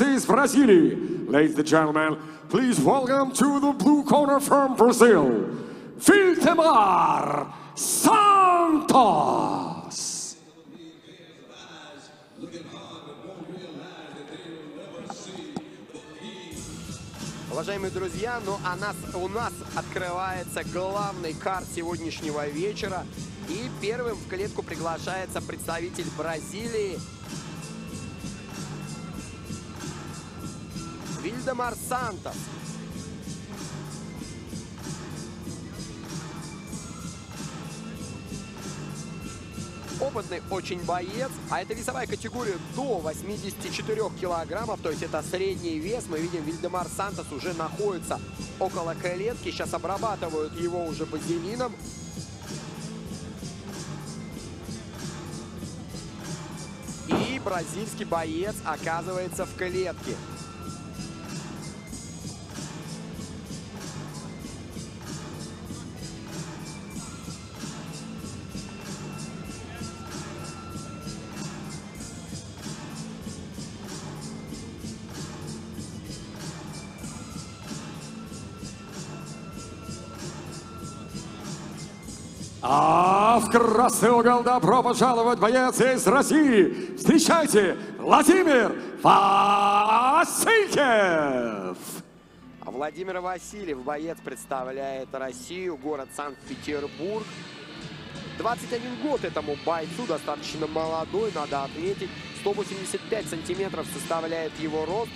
из Бразилии. Ladies and gentlemen, please welcome to the blue corner from Brazil, Viltemar Santos. Уважаемые друзья, ну а нас, у нас открывается главный карт сегодняшнего вечера. И первым в клетку приглашается представитель Бразилии Вильдемар Сантос. Опытный очень боец, а это весовая категория до 84 килограммов, то есть это средний вес. Мы видим, Вильдемар Сантос уже находится около клетки, сейчас обрабатывают его уже базилином. Бразильский боец оказывается в клетке. Красный угол добро пожаловать боец из России. Встречайте, Владимир Васильев. А Владимир Васильев, боец, представляет Россию, город Санкт-Петербург. 21 год этому бойцу, достаточно молодой, надо отметить. 185 сантиметров составляет его рост.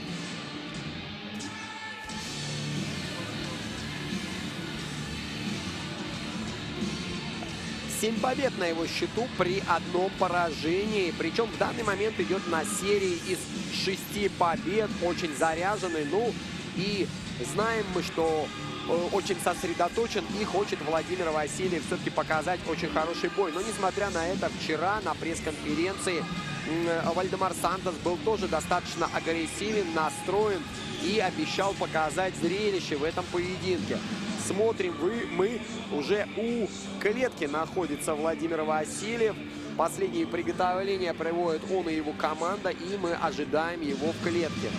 Семь побед на его счету при одном поражении. Причем в данный момент идет на серии из шести побед. Очень заряженный. Ну и знаем мы, что э, очень сосредоточен и хочет Владимир Васильев все-таки показать очень хороший бой. Но несмотря на это, вчера на пресс-конференции э, Вальдемар Сантос был тоже достаточно агрессивен, настроен и обещал показать зрелище в этом поединке смотрим вы, мы уже у клетки находится Владимир Васильев. Последние приготовления проводит он и его команда, и мы ожидаем его в клетке.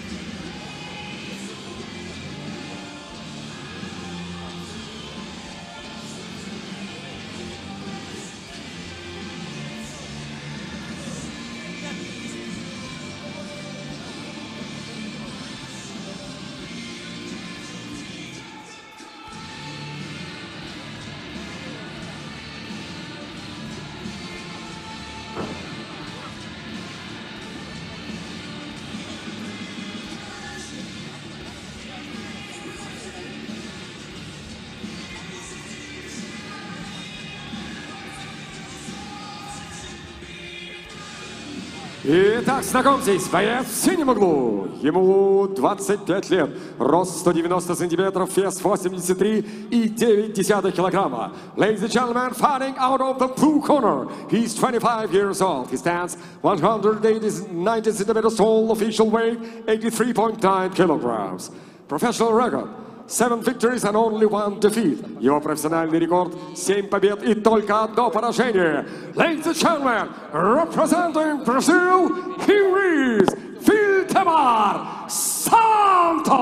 Итак, знакомьтесь, боец в синем углу. Ему 25 лет, рост 190 сантиметров, вес 83 и 9 десятых килограмма. Ladies and gentlemen, fighting out of the blue corner. He's 25 years old. He stands 190 centimeters tall, official weight 83.9 kilograms. Professional record. Seven victories and only one defeat. Его профессиональный рекорд – 7 побед и только одно поражение. Ladies and gentlemen, representing Brazil, here is Viltemar Santos.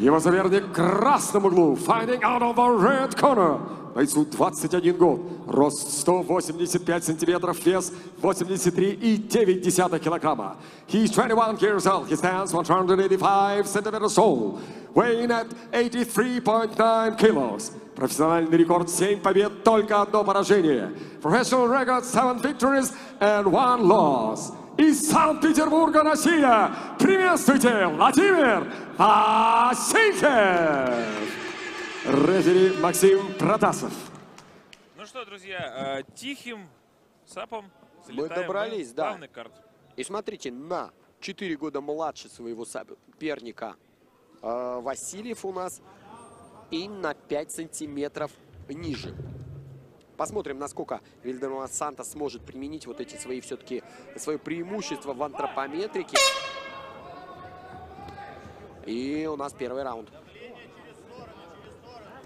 Его соперник в красном углу, fighting out of the red corner. Бойцу 21 год, рост 185 сантиметров, вес 83,9 килограмма. He's 21 years old, he stands 185 centimeters tall, weighing at 83.9 kilos. Профессиональный рекорд 7 побед, только одно поражение. Professional record 7 victories and one loss. Из Санкт-Петербурга, Россия, приветствуйте, Владимир Васильев! Рефери Максим Протасов. Ну что, друзья, э, тихим сапом Мы добрались, да. карт. И смотрите, на 4 года младше своего соперника э, Васильев у нас и на 5 сантиметров ниже. Посмотрим, насколько Вильдемар Сантос сможет применить вот эти свои все-таки свое преимущество в антропометрике. И у нас первый раунд.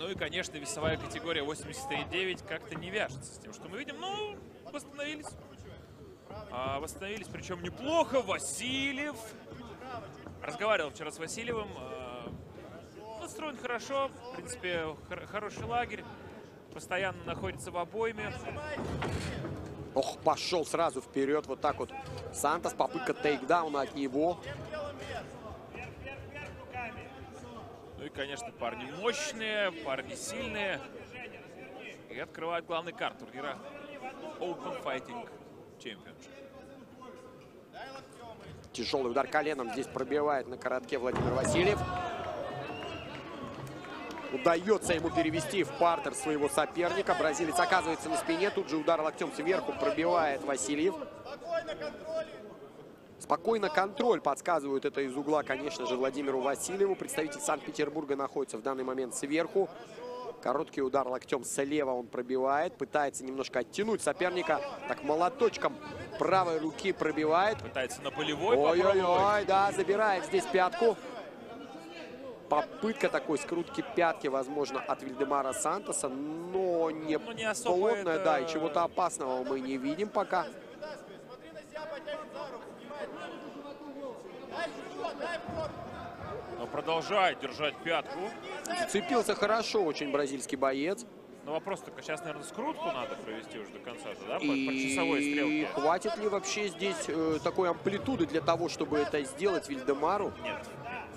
Ну и, конечно, весовая категория 83,9 как-то не вяжется с тем, что мы видим. Ну, восстановились. А, восстановились, причем неплохо. Васильев. Разговаривал вчера с Васильевым. А, настроен хорошо. В принципе, хор- хороший лагерь. Постоянно находится в обойме. Ох, пошел сразу вперед, вот так вот. Сантос, попытка тейкдауна от него. Конечно, парни мощные, парни сильные. И открывают главный карт турнира Open Fighting Championship. Тяжелый удар коленом здесь пробивает на коротке Владимир Васильев. Удается ему перевести в партер своего соперника. Бразилец оказывается на спине. Тут же удар локтем сверху пробивает Васильев. Спокойно контроль подсказывают это из угла, конечно же, Владимиру Васильеву. Представитель Санкт-Петербурга находится в данный момент сверху. Короткий удар локтем слева он пробивает. Пытается немножко оттянуть соперника. Так молоточком правой руки пробивает. Пытается на болевой. Ой-ой-ой, да, забирает здесь пятку. Попытка такой скрутки пятки, возможно, от Вильдемара Сантоса, но не, Ну, не плотная, это- да, и чего-то опасного мы не видим пока. Продолжает держать пятку. Цепился хорошо очень бразильский боец. Но вопрос только, сейчас, наверное, скрутку надо провести уже до конца, да, по, по часовой И стрелке. хватит ли вообще здесь э, такой амплитуды для того, чтобы это сделать Вильдемару? Нет,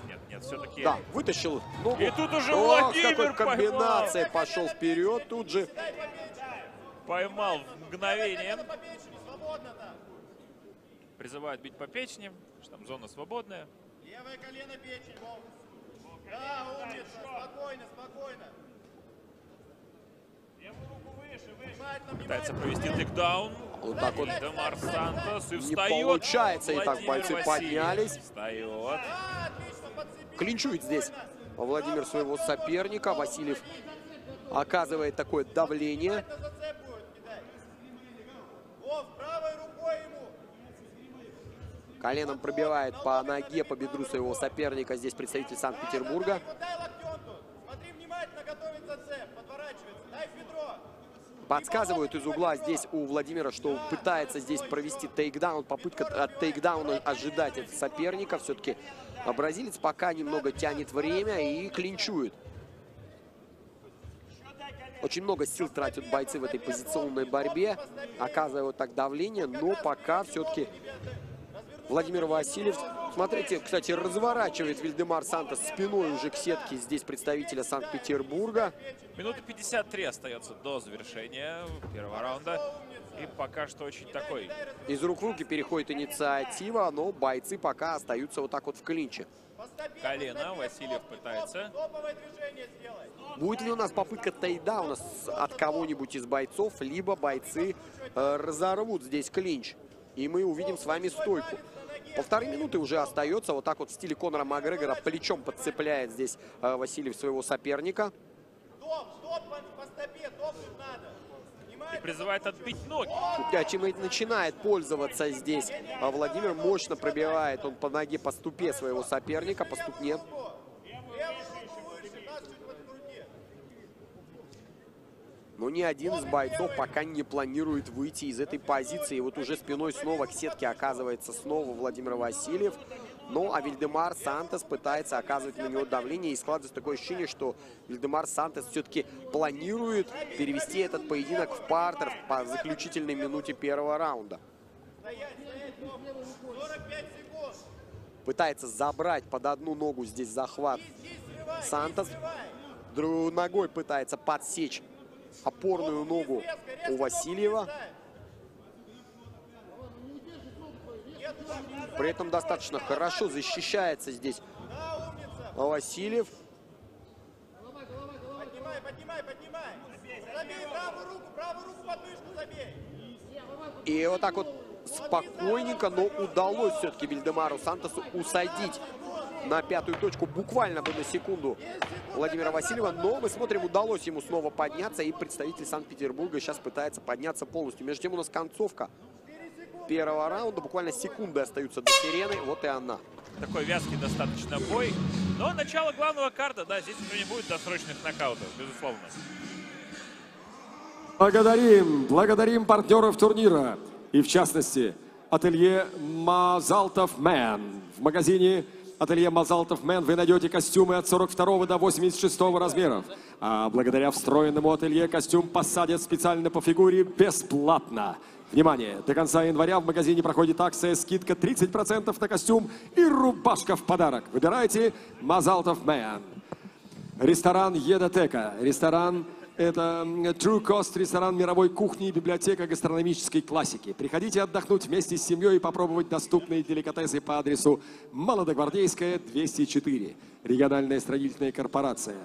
нет, нет, все-таки... Да, вытащил ногу. И тут уже Владимир какой поймал. комбинация пошел вперед тут же. Поймал в мгновение. Призывают бить по печени, что там зона свободная. Левое колено печень, Вов. Да, умница, спокойно, спокойно. Левую руку выше, выше. Внимательно, Пытается провести тейкдаун. Вот так вот. Демар Сантос и Не встает. получается, и так бойцы Васильев. поднялись. Встает. Клинчует здесь Владимир своего соперника. Васильев оказывает такое давление. На зацеп будет кидать. Вов, правой рукой ему. Коленом пробивает по ноге, по бедру своего соперника. Здесь представитель Санкт-Петербурга. Подсказывают из угла здесь у Владимира, что пытается здесь провести тейкдаун. Попытка от тейкдауна ожидать от соперника. Все-таки бразилец пока немного тянет время и клинчует. Очень много сил тратят бойцы в этой позиционной борьбе, оказывая вот так давление, но пока все-таки Владимир Васильев, смотрите, кстати, разворачивает Вильдемар Сантос спиной уже к сетке здесь представителя Санкт-Петербурга. Минута 53 остается до завершения первого раунда. И пока что очень такой Из рук в руки переходит инициатива, но бойцы пока остаются вот так вот в клинче. колено. Васильев пытается. Будет ли у нас попытка тейдауна с- от кого-нибудь из бойцов, либо бойцы э, разорвут здесь клинч, и мы увидим с вами стойку. Полторы минуты уже остается, вот так вот в стиле Конора Макгрегора плечом подцепляет здесь э, Васильев своего соперника. И призывает отбить ноги. А и начинает пользоваться здесь а Владимир, мощно пробивает он по ноге, по ступе своего соперника, по ступне. Левую руку выше, нас чуть подкрути. Но ни один из бойцов пока не планирует выйти из этой позиции. И вот уже спиной снова к сетке оказывается снова Владимир Васильев. Ну, а Вильдемар Сантос пытается оказывать на него давление. И складывается такое ощущение, что Вильдемар Сантос все-таки планирует перевести этот поединок в партер по заключительной минуте первого раунда. Стоять, стоять, Вов. 45 секунд. Пытается забрать под одну ногу здесь захват Сантос. Другой ногой пытается подсечь опорную ногу у Васильева. При этом достаточно хорошо защищается здесь. Васильев. Поднимай, поднимай, поднимай. Забей правую руку, правую руку под мышку забей. И вот так вот спокойненько, но удалось все-таки Вильдемару Сантосу усадить на пятую точку буквально бы на секунду Владимира Васильева. Но мы смотрим, удалось ему снова подняться. И представитель Санкт-Петербурга сейчас пытается подняться полностью. Между тем у нас концовка первого раунда. Буквально секунды остаются до сирены. Вот и она. Такой вязкий достаточно бой. Но начало главного карта, да, здесь уже не будет досрочных нокаутов, безусловно. Благодарим, благодарим партнеров турнира. И в частности, ателье Mazaltov Men. В магазине ателье Mazaltov Men вы найдете костюмы от 42 до 86 размеров. А благодаря встроенному ателье костюм посадят специально по фигуре бесплатно. Внимание! До конца января в магазине проходит акция скидка 30% на костюм и рубашка в подарок. Выбирайте Mazaltov Men. Ресторан Едотека. Ресторан это True Cost, ресторан мировой кухни и библиотека гастрономической классики. Приходите отдохнуть вместе с семьей и попробовать доступные деликатесы по адресу Молодогвардейская, 204. Региональная строительная корпорация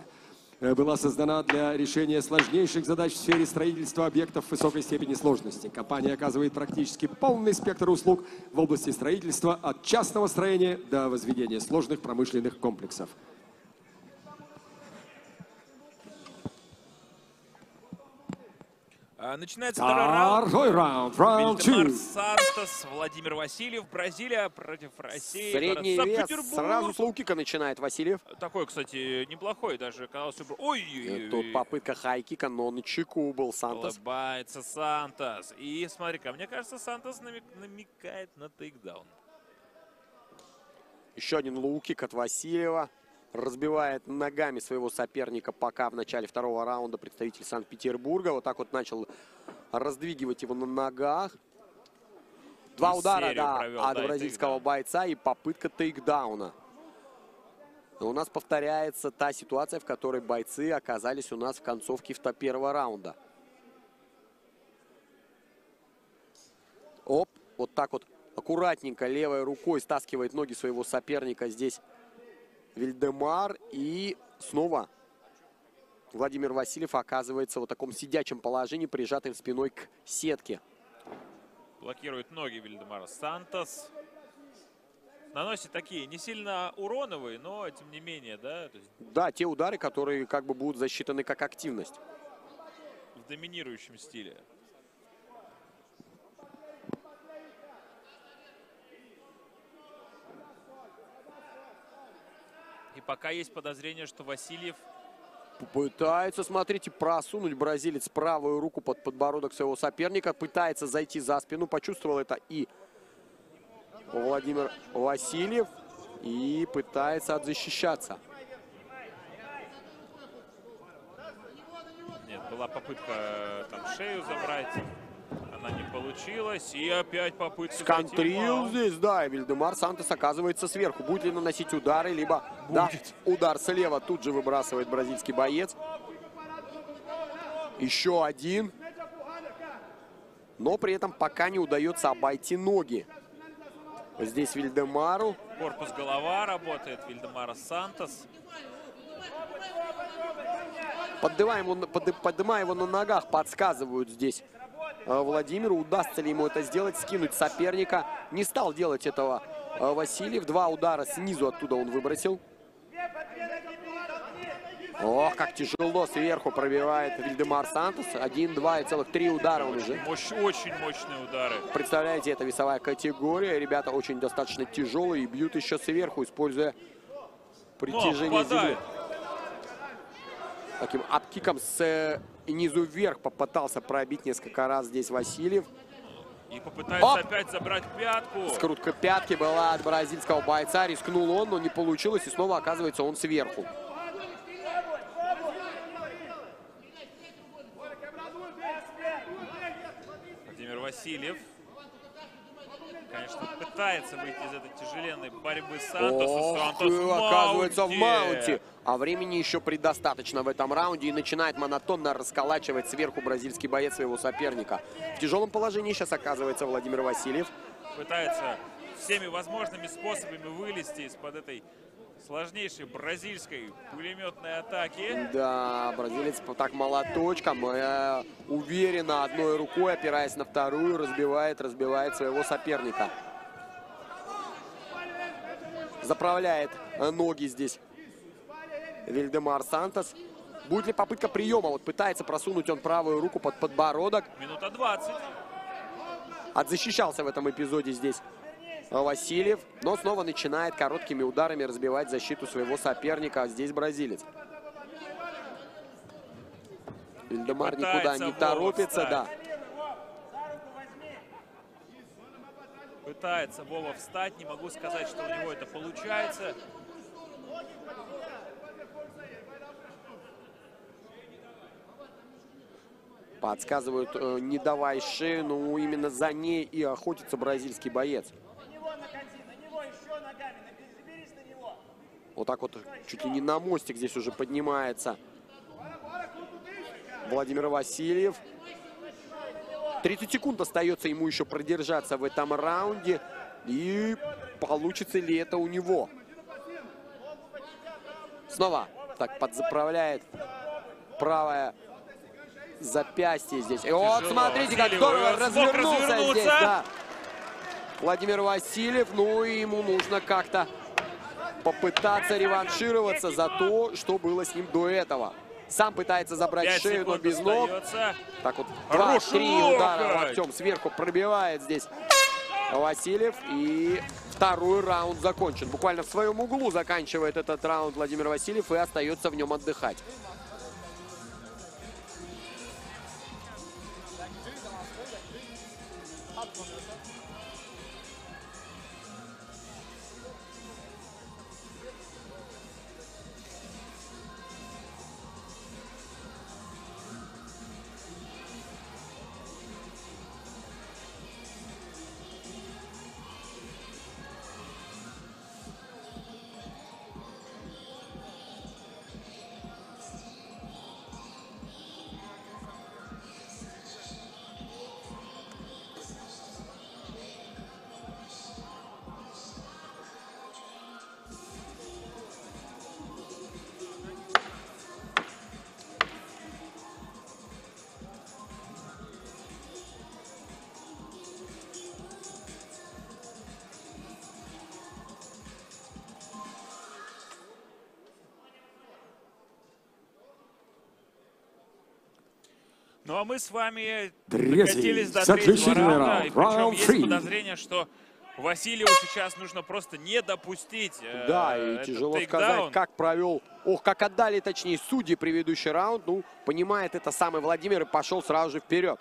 э, была создана для решения сложнейших задач в сфере строительства объектов высокой степени сложности. Компания оказывает практически полный спектр услуг в области строительства от частного строения до возведения сложных промышленных комплексов. Начинается второй раунд. Второй раунд, раунд Вильдемар 2. Сантос, Владимир Васильев, Бразилия против России. Средний вес. Сразу с лоу-кика начинает Васильев. Такой, кстати, неплохой даже. Казалось бы, ой И Тут попытка хай-кика, но на чеку был Сантос. Улыбается Сантос. И смотри-ка, мне кажется, Сантос намек- намекает на тейкдаун. Еще один лоу-кик от Васильева. Разбивает ногами своего соперника пока в начале второго раунда представитель Санкт-Петербурга. Вот так вот начал раздвигивать его на ногах. Два И удара серию да, провел, от да, бразильского тейкдаун. бойца и попытка тейкдауна. Но у нас повторяется та ситуация, в которой бойцы оказались у нас в концовке первого раунда. Оп, вот так вот аккуратненько левой рукой стаскивает ноги своего соперника здесь Вильдемар. И снова Владимир Васильев оказывается в таком сидячем положении, прижатым спиной к сетке. Блокирует ноги Вильдемара Сантос. Наносит такие не сильно уроновые, но тем не менее, да, то есть Да, те удары, которые как бы будут засчитаны как активность. в доминирующем стиле. И пока есть подозрение, что Васильев Пытается, смотрите, просунуть бразилец правую руку под подбородок своего соперника. Пытается зайти за спину. Почувствовал это и Владимир Васильев. И пытается отзащищаться. Нет, была попытка э, там шею забрать. Она не получилась. И опять попытка маунт. здесь, да, и Вильдемар Сантос оказывается сверху. Будет ли наносить удары, либо да, удар слева тут же выбрасывает бразильский боец. Еще один. Но при этом пока не удается обойти ноги. Здесь Вильдемару. Корпус голова работает Вильдемара Сантос. Поднимая его, на- поды- поднимая его на ногах, подсказывают здесь Владимиру. Удастся ли ему это сделать, скинуть соперника. Не стал делать этого э, Васильев. Два удара снизу оттуда он выбросил. Ох, как тяжело сверху пробивает Вильдемар Сантос. Один, два и целых три удара он уже. Мощь, очень мощные удары. Представляете, это весовая категория. Ребята очень достаточно тяжелые и бьют еще сверху, используя притяжение земли. Таким апкиком с э, низу вверх попытался пробить несколько раз здесь Васильев. И попытается Оп! опять забрать пятку. Скрутка пятки была от бразильского бойца. Рискнул он, но не получилось. И снова оказывается он сверху. Владимир Васильев. Конечно, пытается выйти из этой тяжеленной борьбы Сантоса. Ох, Сантос в оказывается в маунте. А времени еще предостаточно в этом раунде. И начинает монотонно расколачивать сверху бразильский боец своего соперника. В тяжелом положении сейчас оказывается Владимир Васильев. Пытается всеми возможными способами вылезти из-под этой сложнейшей бразильской пулеметной атаки. Да, бразилец так молоточком, э, уверенно одной рукой, опираясь на вторую, разбивает, разбивает своего соперника. Заправляет э, ноги здесь Вильдемар Сантос. Будет ли попытка приема? Вот пытается просунуть он правую руку под подбородок. Минута 20. Отзащищался в этом эпизоде здесь Васильев. Но снова начинает короткими ударами разбивать защиту своего соперника. А здесь бразилец. Вильдемар никуда не торопится, встать. да. Пытается Вова встать. Не могу сказать, что у него это получается. Подсказывают, э, не давай шею, но именно за ней и охотится бразильский боец. На него на конти, на него еще ногами, на- заберись на него. Вот так вот чуть ли не на мостик здесь уже поднимается Владимир Васильев. 30 секунд остается ему еще продержаться в этом раунде. И получится ли это у него? Снова так подзаправляет правое запястье здесь. И вот Тяжело. смотрите, как здорово развернулся здесь. Да. Владимир Васильев, ну и ему нужно как-то попытаться реваншироваться за то, что было с ним до этого. Сам пытается забрать шею, но без ног. остается. Так вот, два-три удара локтем сверху пробивает здесь Васильев. И второй раунд закончен. Буквально в своем углу заканчивает этот раунд Владимир Васильев и остается в нем отдыхать. Ну а мы с вами докатились до третьего раунда. раунд. И причем Раунд есть подозрение, что Васильеву сейчас нужно просто не допустить э, Да, и этот тяжело тейкдаун. сказать, как провел, ох, как отдали, точнее, судьи предыдущий раунд. Ну, понимает это самый Владимир и пошел сразу же вперед.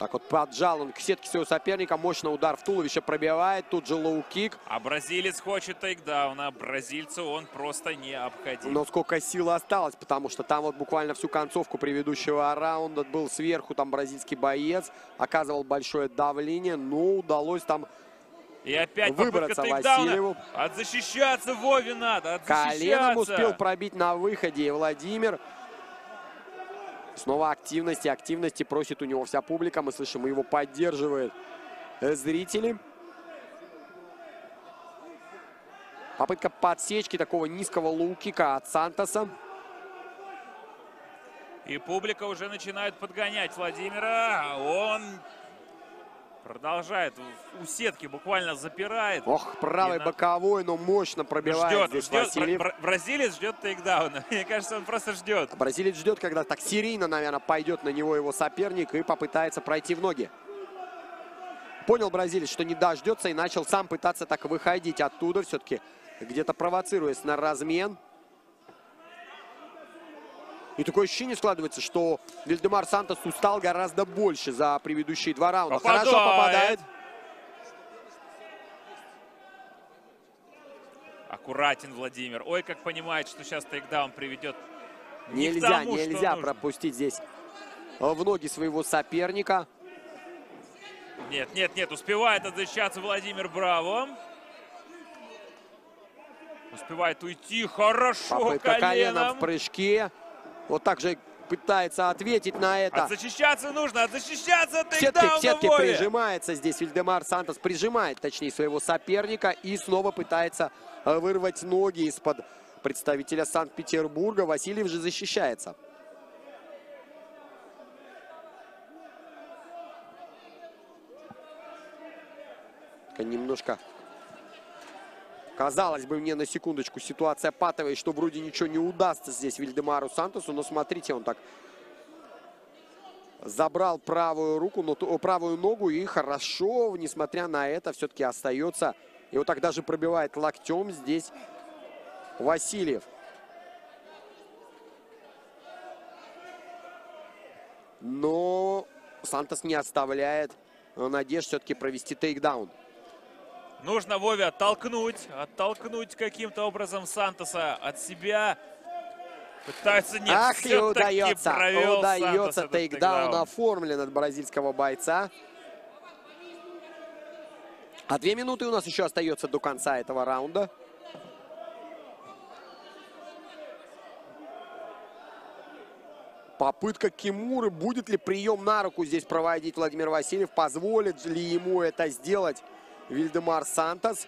Так вот поджал он к сетке своего соперника. Мощный удар в туловище пробивает. Тут же лоу-кик. А бразилец хочет тейкдауна. Бразильцу он просто необходим. Но сколько сил осталось, потому что там вот буквально всю концовку предыдущего раунда был сверху там бразильский боец. Оказывал большое давление, но удалось там И опять Выбраться. Васильеву. Отзащищаться Вове надо. Коленом успел пробить на выходе и Владимир. Снова активности, активности просит у него вся публика. Мы слышим, его поддерживают э, зрители. Попытка подсечки такого низкого лоу-кика от Сантоса. И публика уже начинает подгонять Владимира. Он продолжает у сетки, буквально запирает. Ох, правый на- боковой, но мощно пробивает Ждет, здесь ждет. Васильев. Бра- бразилец ждет тейкдауна. Мне кажется, он просто ждет. Бразилец ждет, когда так серийно, наверное, пойдет на него его соперник и попытается пройти в ноги. Понял бразилец, что не дождется и начал сам пытаться так выходить оттуда все-таки, где-то провоцируясь на размен. И такое ощущение складывается, что Вильдемар Сантос устал гораздо больше за предыдущие два раунда. Хорошо Попадает. попадает. Аккуратен Владимир. Ой, как понимает, что сейчас тейкдаун приведет не Нельзя, тому, нельзя пропустить здесь в ноги своего соперника. Нет, нет, нет, успевает отзащищаться Владимир Браво. Успевает уйти. Хорошо Попытка коленом коленом. в прыжке. Вот так же пытается ответить на это. Защищаться нужно, защищаться сетке, тейкдаун в сетке прижимается здесь Вильдемар Сантос. Прижимает, точнее, своего соперника. И снова пытается э, вырвать ноги из-под представителя Санкт-Петербурга. Васильев же защищается. Немножко Казалось бы, мне на секундочку ситуация патовая, что вроде ничего не удастся здесь Вильдемару Сантосу. Но смотрите, он так забрал правую руку, но, правую ногу и хорошо, несмотря на это, все-таки остается. И вот так даже пробивает локтем здесь Васильев. Но Сантос не оставляет надежд все-таки провести тейкдаун. Нужно Вове оттолкнуть, оттолкнуть каким-то образом Сантоса от себя. Пытается, нет, Ах, и удается, провел удается тейкдаун. оформлен от бразильского бойца. А две минуты у нас еще остается до конца этого раунда. Попытка Кимуры. Будет ли прием на руку здесь проводить Владимир Васильев? Позволит ли ему это сделать Вильдемар Сантос?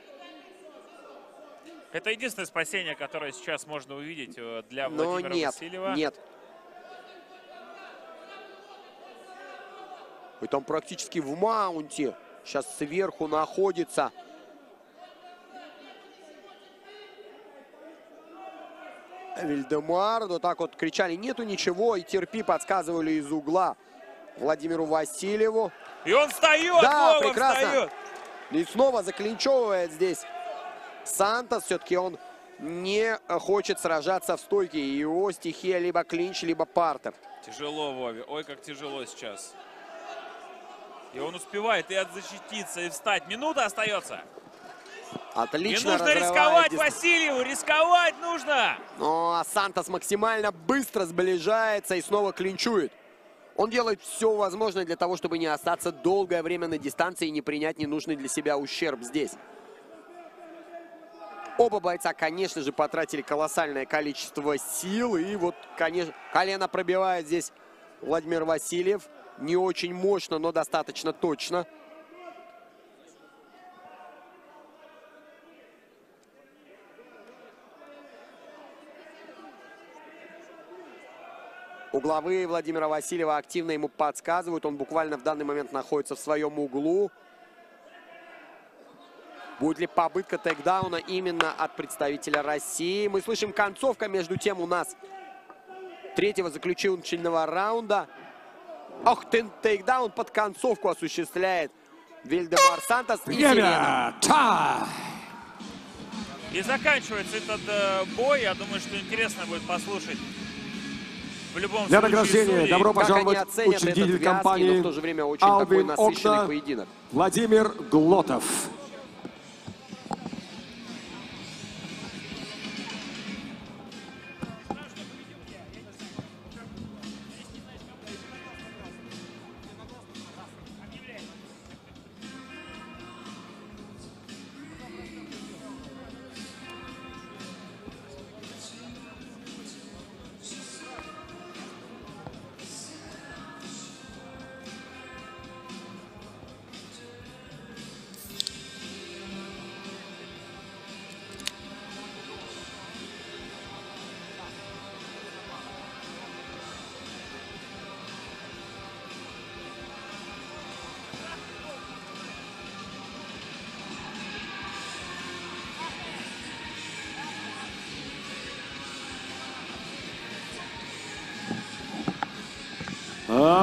Это единственное спасение, которое сейчас можно увидеть э, для Но Владимира нет, Васильева. нет. И там практически в маунте. Сейчас сверху находится. Вильдемар. Вот так вот кричали, нету ничего. И терпи, подсказывали из угла Владимиру Васильеву. И он встает, Да, Вова прекрасно. встает. И снова заклинчевывает здесь Сантос. Все-таки он не хочет сражаться в стойке. Его стихия либо клинч, либо партер. Тяжело Вове. Ой, как тяжело сейчас. И он успевает и отзащититься, и встать. Минута остается. Отлично нужно разрывает рисковать дис- Васильеву, рисковать нужно. Но а Сантос максимально быстро сближается и снова клинчует. Он делает все возможное для того, чтобы не остаться долгое время на дистанции и не принять ненужный для себя ущерб здесь. Оба бойца, конечно же, потратили колоссальное количество сил. И вот, конечно, колено пробивает здесь Владимир Васильев. Не очень мощно, но достаточно точно. Угловые Владимира Васильева активно ему подсказывают. Он буквально в данный момент находится в своем углу. Будет ли попытка тейкдауна именно от представителя России? Мы слышим концовка между тем у нас третьего заключительного раунда. Ох, тейкдаун под концовку осуществляет Вильдемар Сантос. И. Время. И заканчивается этот э, бой. Я думаю, что интересно будет послушать. В любом Для награждения добро пожаловать учредитель компании в то же время очень такой Алвин насыщенный Окна поединок. Владимир Глотов.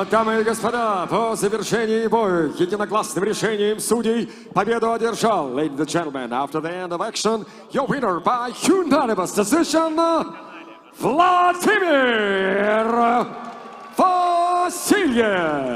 Дамы и господа, по завершении боя единогласным решением судей победу одержал, ladies and gentlemen, after the end of action, your winner by unanimous decision, Владимир Васильев.